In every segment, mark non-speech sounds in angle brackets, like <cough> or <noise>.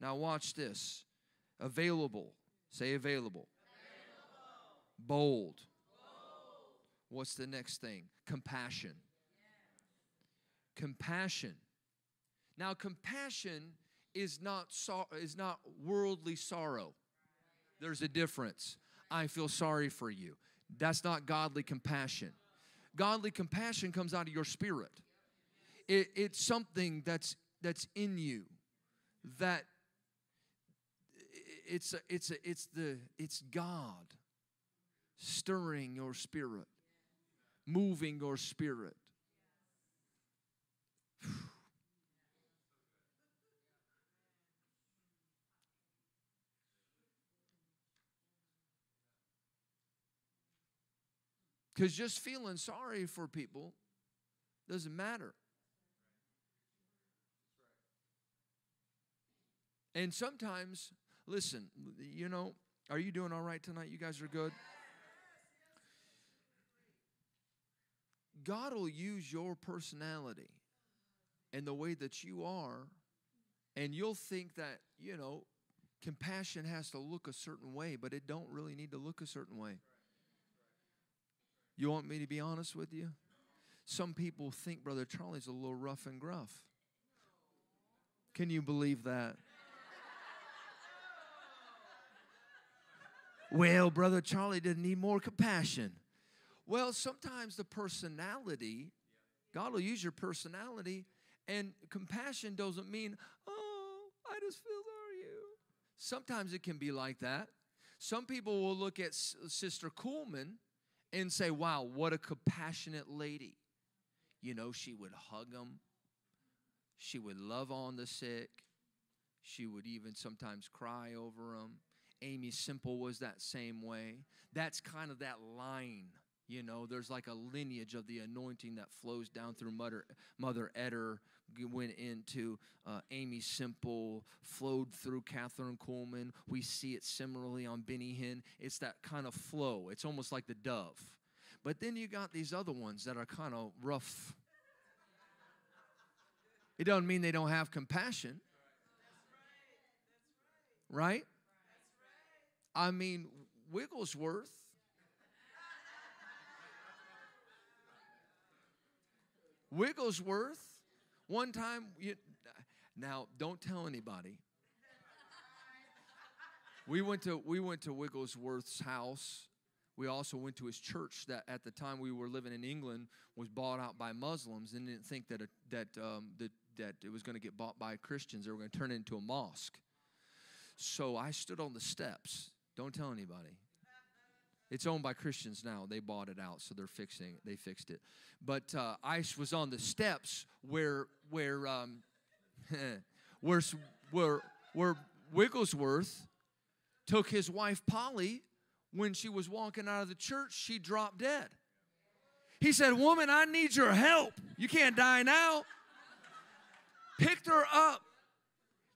Now, watch this. Available. Say available. Bold. What's the next thing? Compassion. Compassion. Now, compassion is not sor- is not worldly sorrow. There's a difference. I feel sorry for you. That's not godly compassion. Godly compassion comes out of your spirit. It, it's something that's that's in you that it's a, it's a, it's the it's God stirring your spirit, moving your spirit. Because just feeling sorry for people doesn't matter. And sometimes, listen, you know, are you doing all right tonight? You guys are good? God will use your personality and the way that you are, and you'll think that, you know, compassion has to look a certain way, but it don't really need to look a certain way. You want me to be honest with you? Some people think Brother Charlie's a little rough and gruff. Can you believe that? Well, Brother Charlie didn't need more compassion. Well, sometimes the personality, God will use your personality, and compassion doesn't mean, oh, I just feel sorry you. Sometimes it can be like that. Some people will look at Sister Kuhlman and say, wow, what a compassionate lady. You know, she would hug them, she would love on the sick, she would even sometimes cry over them. Aimee Semple was that same way. That's kind of that line. You know, there's like a lineage of the anointing that flows down through Mother, Mother Etter, went into uh, Aimee Semple, flowed through Kathryn Kuhlman. We see it similarly on Benny Hinn. It's that kind of flow. It's almost like the dove. But then you got these other ones that are kind of rough. It doesn't mean they don't have compassion. Right? I mean, Wigglesworth. Wigglesworth, one time, you, now don't tell anybody. We went to we went to Wigglesworth's house. We also went to his church that at the time we were living in England was bought out by Muslims and didn't think that a, that um, that that it was going to get bought by Christians. They were going to turn it into a mosque. So I stood on the steps don't tell anybody. It's owned by Christians now. They bought it out, so they're fixing. They fixed it. But uh, was on the steps where where um, <laughs> where where where Wigglesworth took his wife Polly when she was walking out of the church. She dropped dead. He said, "Woman, I need your help. You can't die now." Picked her up,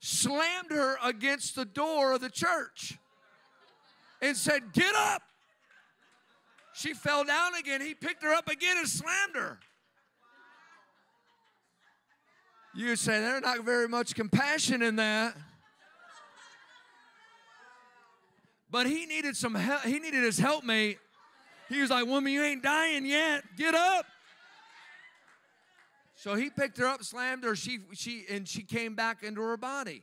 slammed her against the door of the church and said, Get up. She fell down again. He picked her up again and slammed her. You say there's not very much compassion in that. But he needed some help. He needed his helpmate. He was like, Woman, you ain't dying yet. Get up. So he picked her up, slammed her, she, she, and she came back into her body.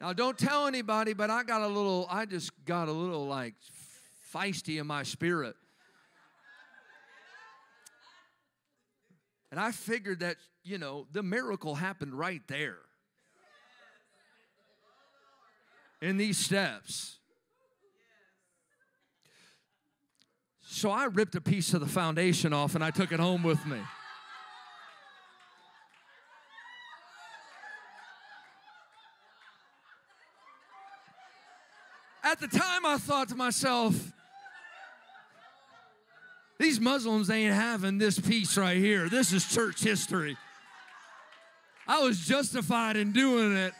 Now, don't tell anybody, but I got a little, I just got a little like feisty in my spirit. And I figured that, you know, the miracle happened right there in these steps. So I ripped a piece of the foundation off and I took it home with me. At the time, I thought to myself, these Muslims ain't having this piece right here. This is church history. I was justified in doing it.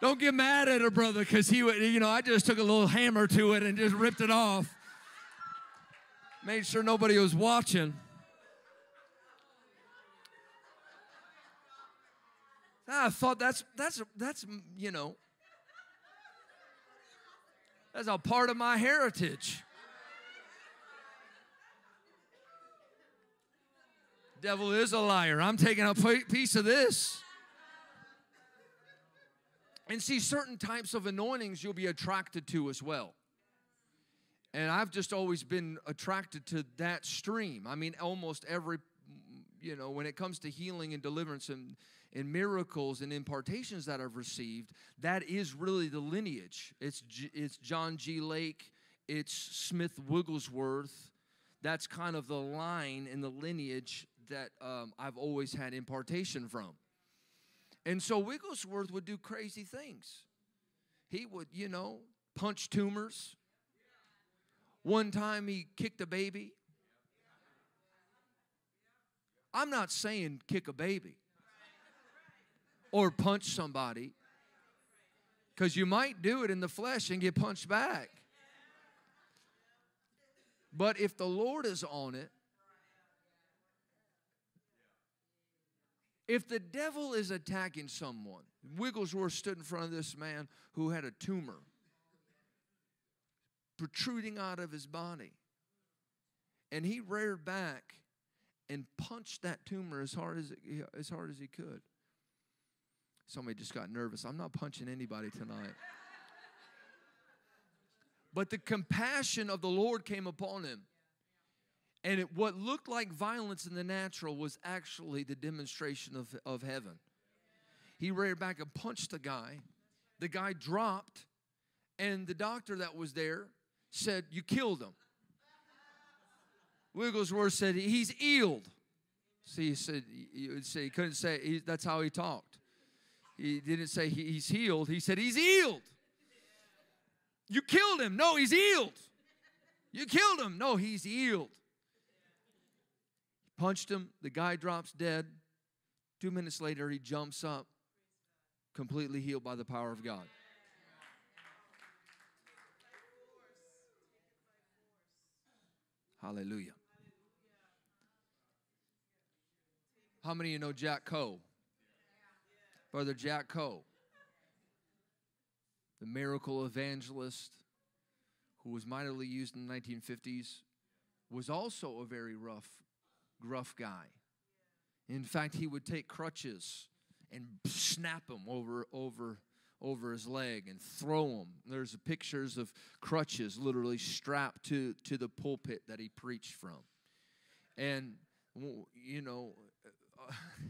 Don't get mad at a brother because he, would, you know, I just took a little hammer to it and just ripped it off. Made sure nobody was watching. I thought that's that's that's you know that's a part of my heritage. Devil is a liar. I'm taking a piece of this. And see, certain types of anointings you'll be attracted to as well. And I've just always been attracted to that stream. I mean, almost every, you know, when it comes to healing and deliverance and, and miracles and impartations that I've received, that is really the lineage. It's, G, it's John G. Lake, it's Smith Wigglesworth. That's kind of the line and the lineage that um, I've always had impartation from. And so Wigglesworth would do crazy things. He would, you know, punch tumors. One time he kicked a baby. I'm not saying kick a baby or punch somebody because you might do it in the flesh and get punched back. But if the Lord is on it, If the devil is attacking someone, Wigglesworth stood in front of this man who had a tumor protruding out of his body. And he reared back and punched that tumor as hard as, as hard as he could. Somebody just got nervous. I'm not punching anybody tonight. but the compassion of the Lord came upon him. And it, what looked like violence in the natural was actually the demonstration of, of heaven. He reared back and punched the guy. The guy dropped, and the doctor that was there said, You killed him. Wigglesworth said, He's healed. See, he said, he, say, he couldn't say, he, that's how he talked. He didn't say he, he's healed. He said, He's healed. You killed him. No, he's healed. You killed him. No, he's healed punched him. The guy drops dead. Two minutes later, he jumps up, completely healed by the power of God. Hallelujah. How many of you know Jack Coe? Brother Jack Coe, the miracle evangelist who was mightily used in the 1950s, was also a very rough gruff guy. In fact, he would take crutches and snap them over over over his leg and throw them. There's pictures of crutches literally strapped to to the pulpit that he preached from. And you know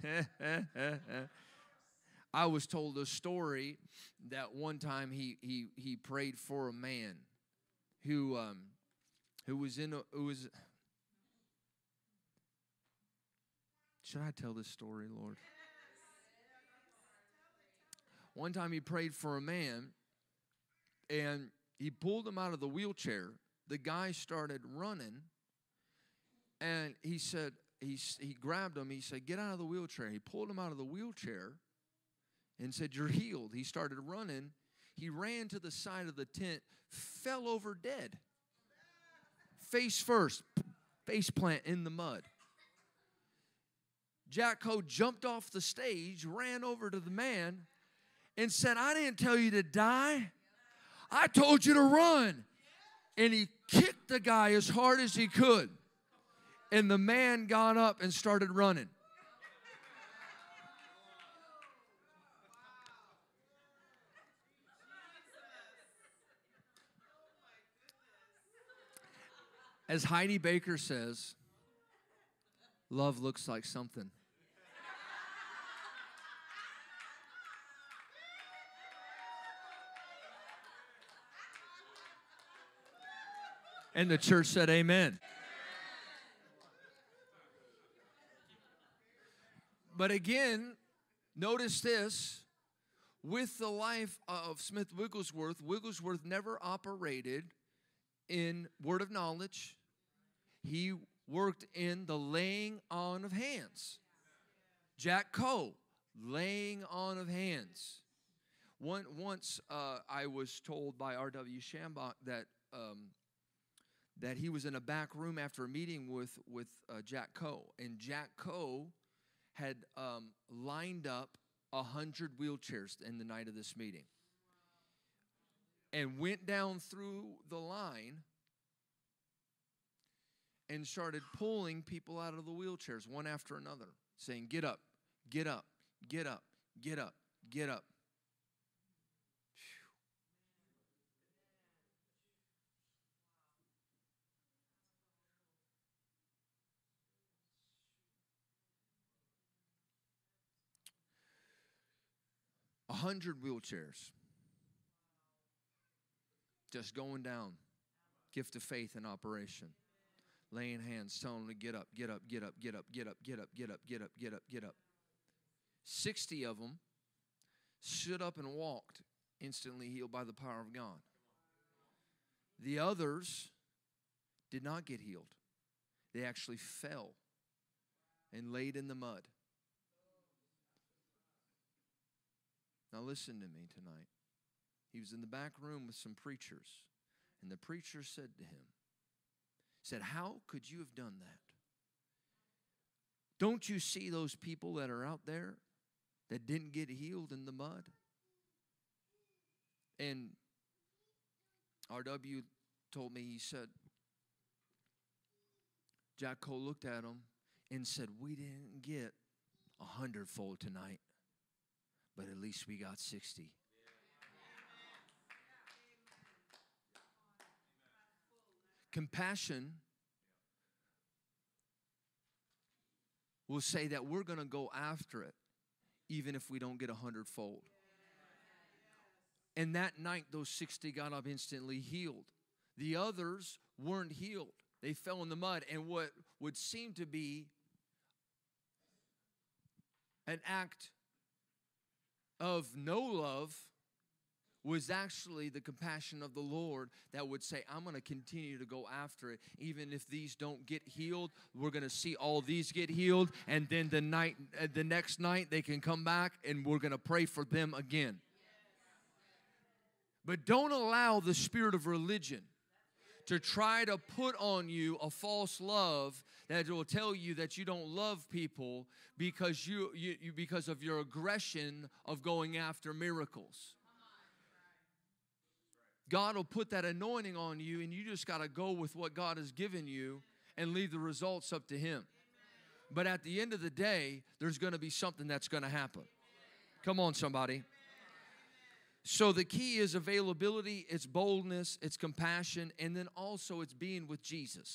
<laughs> I was told a story that one time he he he prayed for a man who um who was in a who was Should I tell this story, Lord? One time he prayed for a man and he pulled him out of the wheelchair. The guy started running and he said, he, he grabbed him. He said, Get out of the wheelchair. He pulled him out of the wheelchair and said, You're healed. He started running. He ran to the side of the tent, fell over dead. Face first, face plant in the mud. Jack Coe jumped off the stage, ran over to the man, and said, I didn't tell you to die. I told you to run. And he kicked the guy as hard as he could. And the man got up and started running. As Heidi Baker says, love looks like something. And the church said, Amen. But again, notice this with the life of Smith Wigglesworth, Wigglesworth never operated in word of knowledge, he worked in the laying on of hands. Jack Coe, laying on of hands. One, once uh, I was told by R.W. Schambach that um, that he was in a back room after a meeting with, with uh, Jack Coe. And Jack Coe had um, lined up a hundred wheelchairs in the night of this meeting and went down through the line and started pulling people out of the wheelchairs one after another, saying, Get up, get up, get up, get up, get up. A hundred wheelchairs just going down. Gift of faith in operation. Laying hands, telling them to get up, get up, get up, get up, get up, get up, get up, get up, get up, get up. 60 of them stood up and walked, instantly healed by the power of God. The others did not get healed, they actually fell and laid in the mud. Now, listen to me tonight. He was in the back room with some preachers, and the preacher said to him, said, How could you have done that? Don't you see those people that are out there that didn't get healed in the mud? And RW told me, he said, Jack Coe looked at him and said, We didn't get a hundredfold tonight, but at least we got 60. Compassion will say that we're going to go after it, even if we don't get a hundredfold. And that night, those 60 got up instantly healed. The others weren't healed, they fell in the mud. And what would seem to be an act of no love was actually the compassion of the Lord that would say, I'm going to continue to go after it. Even if these don't get healed, we're going to see all these get healed. And then the night, uh, the next night, they can come back and we're going to pray for them again. But don't allow the spirit of religion to try to put on you a false love that will tell you that you don't love people because you, you, you because of your aggression of going after miracles. God will put that anointing on you, and you just got to go with what God has given you and leave the results up to Him. But at the end of the day, there's going to be something that's going to happen. Come on, somebody. So the key is availability, it's boldness, it's compassion, and then also it's being with Jesus.